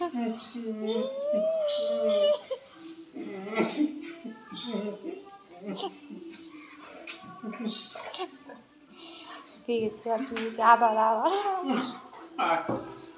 Wie geht's gerade mit aber aber? Ah, ah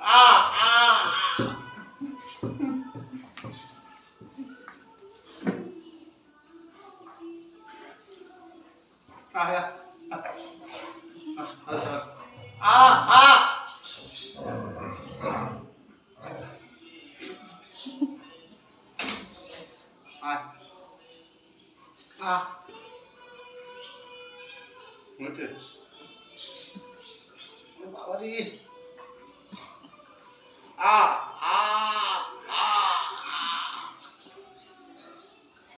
ah, ah, ah. Ah, ah. ah. Ah. A. Muito. Meu marido. ah